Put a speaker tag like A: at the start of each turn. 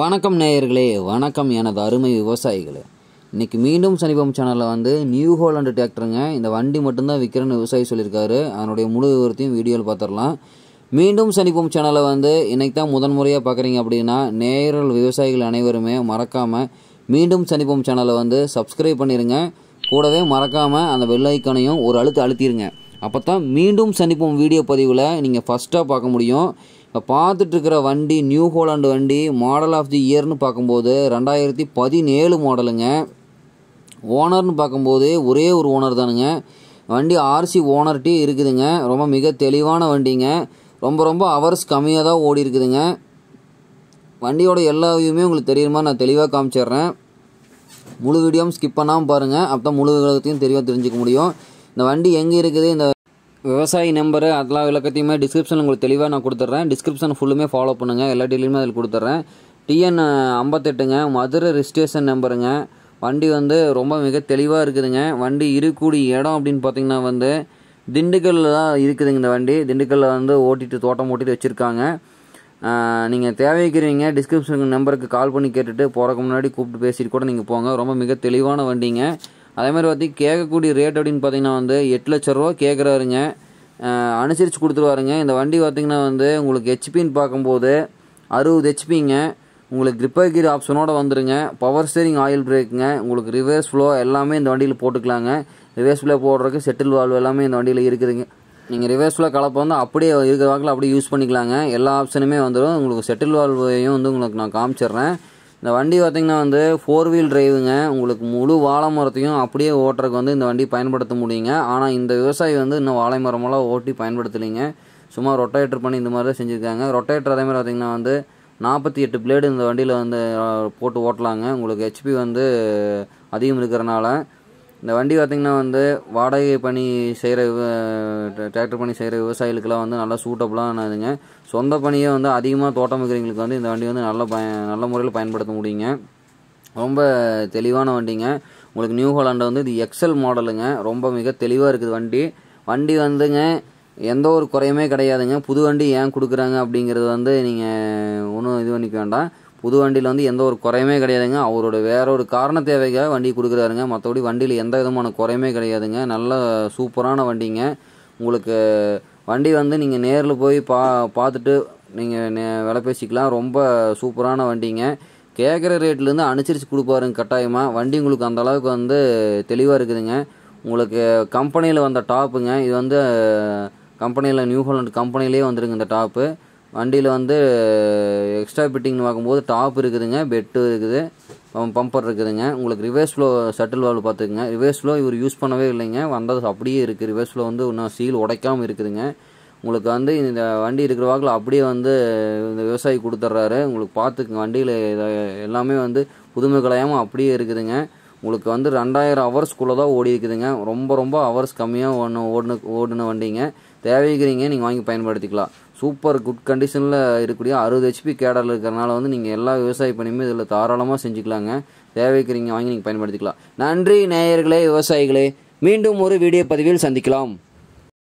A: வணக்கம் நேயர்களே வணக்கம் எனது அருமை விவசாயிகளே. இன்றைக்கி மீண்டும் சனிபம் சேனலில் வந்து நியூ ஹோலண்டு டிராக்டருங்க இந்த வண்டி மட்டும்தான் விற்கிறேன்னு விவசாயி சொல்லியிருக்காரு. அதனுடைய முழு விவரத்தையும் வீடியோவில் பார்த்துடலாம் மீண்டும் சனிபம் சேனலை வந்து இன்றைக்கி தான் முதன் முறையாக பார்க்குறீங்க அப்படின்னா நேயர்கள் விவசாயிகள் அனைவருமே மறக்காமல் மீண்டும் சனிபம் சேனலை வந்து சப்ஸ்கிரைப் பண்ணிடுங்க கூடவே மறக்காமல் அந்த வெள்ளை ஐக்கானையும் ஒரு அழுத்து அழுத்திடுங்க அப்போ தான் மீண்டும் சந்திப்போம் வீடியோ பதிவில் நீங்கள் ஃபஸ்ட்டாக பார்க்க முடியும். இப்போ வண்டி நியூ ஹோலாண்டு வண்டி மாடல் ஆஃப் தி இயர்னு பார்க்கும்போது ரெண்டாயிரத்தி பதினேழு மாடலுங்க ஓனர்னு பார்க்கும்போது ஒரே ஒரு ஓனர் தானுங்க. வண்டி ஆர்சி ஓனர்கிட்டே இருக்குதுங்க. ரொம்ப மிக தெளிவான வண்டிங்க. ரொம்ப ரொம்ப ஹவர்ஸ் கம்மியாக தான் ஓடி இருக்குதுங்க. வண்டியோட எல்லா வியூமே உங்களுக்கு தெரியுமா நான் தெளிவாக காமிச்சிடுறேன். முழு வீடியோவும் ஸ்கிப் பண்ணாமல் பாருங்கள் அப்போ தான் முழு விவரத்தையும் தெளிவாக தெரிஞ்சுக்க முடியும். இந்த வண்டி எங்கே இருக்குது? இந்த விவசாயி நம்பரு அதெல்லாம் விளக்கத்தையுமே டிஸ்கிரிப்ஷனில் உங்களுக்கு தெளிவாக நான் கொடுத்துட்றேன் டிஸ்கிரிப்ஷன் ஃபுல்லுமே ஃபாலோ பண்ணுங்கள் எல்லா டீலையுமே அதில் கொடுத்துட்றேன் டிஎன் ஐம்பத்தெட்டுங்க. மதுரை ரிஜிஸ்ட்ரேஷன் நம்பருங்க வண்டி வந்து ரொம்ப மிக தெளிவாக இருக்குதுங்க. வண்டி இருக்கக்கூடிய இடம் அப்படின்னு பார்த்தீங்கன்னா வந்து திண்டுக்கல்ல தான் இருக்குதுங்க இந்த வண்டி. திண்டுக்கல்லில் வந்து ஓட்டிட்டு தோட்டம் ஓட்டிட்டு வச்சுருக்காங்க. நீங்கள் தேவைக்கிறீங்க டிஸ்கிரிப்ஷன் நம்பருக்கு கால் பண்ணி கேட்டுட்டு போகிறக்கு முன்னாடி கூப்பிட்டு பேசிட்டு கூட நீங்கள் போங்க. ரொம்ப மிக தெளிவான வண்டிங்க. அதே மாதிரி பார்த்தி கேட்கக்கூடிய ரேட் அப்படின்னு பார்த்தீங்கன்னா வந்து எட்டு லட்ச ரூபா கேட்குறாருங்க அனுசரித்து கொடுத்துருவாருங்க. இந்த வண்டி பார்த்திங்கன்னா வந்து உங்களுக்கு ஹெச்பின்னு பார்க்கும்போது அறுபது ஹெச்பிங்க உங்களுக்கு கிரிப்பர் கீர் ஆப்ஷனோட வந்துருங்க. பவர் ஸ்டேரிங் ஆயில் பிரேக்குங்க உங்களுக்கு ரிவர்ஸ் ஃப்ளோ எல்லாமே இந்த வண்டியில் போட்டுக்கலாங்க. ரிவர்ஸ் ஃப்ளோ போடுறதுக்கு செட்டில் வால்வ் எல்லாமே இந்த வண்டியில் இருக்குதுங்க. நீங்கள் ரிவர்ஸில் கலப்பை வந்து அப்படியே இருக்கிற வாக்கில் அப்படியே யூஸ் பண்ணிக்கலாங்க. எல்லா ஆப்ஷனுமே வந்துடும் உங்களுக்கு செட்டில் வால்வையும் வந்து உங்களுக்கு நான் காமிச்சிடுறேன். இந்த வண்டி பார்த்திங்கன்னா வந்து ஃபோர் வீல் டிரைவுங்க உங்களுக்கு முழு வாழை மரத்தையும் அப்படியே ஓட்டுறதுக்கு வந்து இந்த வண்டி பயன்படுத்த முடியுங்க. ஆனால் இந்த விவசாயி வந்து இன்னும் வாழை மரமெல்லாம் ஓட்டி பயன்படுத்தலைங்க. சும்மா ரொட்டேட்டர் பண்ணி இந்த மாதிரி தான் செஞ்சுருக்காங்க. ரொட்டேட்டர் அதே மாதிரி பார்த்திங்கன்னா வந்து நாற்பத்தி எட்டு பிளேடு இந்த வண்டியில் வந்து போட்டு ஓட்டலாங்க. உங்களுக்கு ஹெச்பி வந்து அதிகம் இருக்கிறனால. இந்த வண்டி பார்த்திங்கன்னா வந்து வாடகை பணி செய்கிற டிராக்டர் பணி செய்கிற விவசாயிகளுக்கெல்லாம் வந்து நல்லா சூட்டபுளானதுங்க சொந்த பணியை வந்து அதிகமாக தோட்டம் வைக்கிறவங்களுக்கு வந்து இந்த வண்டி வந்து நல்ல பய நல்ல முறையில் பயன்படுத்த முடியுங்க. ரொம்ப தெளிவான வண்டிங்க. உங்களுக்கு நியூ ஹோலாண்டை வந்து இது எக்ஸல் மாடலுங்க ரொம்ப மிக தெளிவாக இருக்குது வண்டி. வண்டி வந்துங்க எந்த ஒரு குறையுமே கிடையாதுங்க. புது வண்டி ஏன் கொடுக்குறாங்க அப்படிங்கிறது வந்து நீங்கள் ஒன்றும் இது பண்ணிக்க வேண்டாம். புது வண்டியில் வந்து எந்த ஒரு குறையுமே கிடையாதுங்க. அவரோட வேற ஒரு காரண தேவைக்காக வண்டி கொடுக்குறாருங்க. மற்றபடி வண்டியில் எந்த விதமான குறையுமே கிடையாதுங்க. நல்ல சூப்பரான வண்டிங்க. உங்களுக்கு வண்டி வந்து நீங்கள் நேரில் போய் பா பார்த்துட்டு நீங்கள் நே விலை பேசிக்கலாம். ரொம்ப சூப்பரான வண்டிங்க. கேட்குற ரேட்லேருந்து அனுசரித்து கொடுப்பாருங்க கட்டாயமாக வண்டி உங்களுக்கு அந்த அளவுக்கு வந்து தெளிவாக இருக்குதுங்க. உங்களுக்கு கம்பெனியில் வந்த டாப்புங்க. இது வந்து கம்பெனியில் நியூ ஹோலண்ட் கம்பெனிலே வந்துருங்க இந்த டாப்பு. வண்டியில் வந்து எக்ஸ்ட்ரா ஃபிட்டிங்னு பார்க்கும்போது டாப் இருக்குதுங்க பெட்டு இருக்குது பம்பர் இருக்குதுங்க. உங்களுக்கு ரிவர்ஸ் ஃப்ளோ சட்டில் வால்வ் பார்த்துக்குங்க. ரிவர்ஸ் ஃப்ளோ இவர் யூஸ் பண்ணவே இல்லைங்க. வந்தது அப்படியே இருக்குது ரிவர்ஸ் ஃப்ளோ வந்து இன்னும் சீல் உடைக்காமல் இருக்குதுங்க. உங்களுக்கு வந்து இந்த வண்டி இருக்கிற வாக்கில் அப்படியே வந்து இந்த விவசாயி கொடுத்துட்றாரு உங்களுக்கு பார்த்துக்குங்க. வண்டியில் எல்லாமே வந்து புதுமை கலையாமல் அப்படியே இருக்குதுங்க. உங்களுக்கு வந்து ரெண்டாயிரம் ஹவர்ஸ்க்குள்ளே தான் ஓடி இருக்குதுங்க. ரொம்ப ரொம்ப ஹவர்ஸ் கம்மியாக ஒன்று ஓடின ஓடின வண்டிங்க. தேவைக்கிறீங்க நீங்கள் வாங்கி பயன்படுத்திக்கலாம். சூப்பர் குட் கண்டிஷனில் இருக்கக்கூடிய அறுபது ஹெச்பி கேடரில் இருக்கிறனால வந்து நீங்கள் எல்லா விவசாய பணியுமே இதில் தாராளமாக செஞ்சுக்கலாங்க. தேவைக்கிறீங்க வாங்கி நீங்கள் பயன்படுத்திக்கலாம். நன்றி நேயர்களே விவசாயிகளே. மீண்டும் ஒரு வீடியோ பதிவில் சந்திக்கலாம்.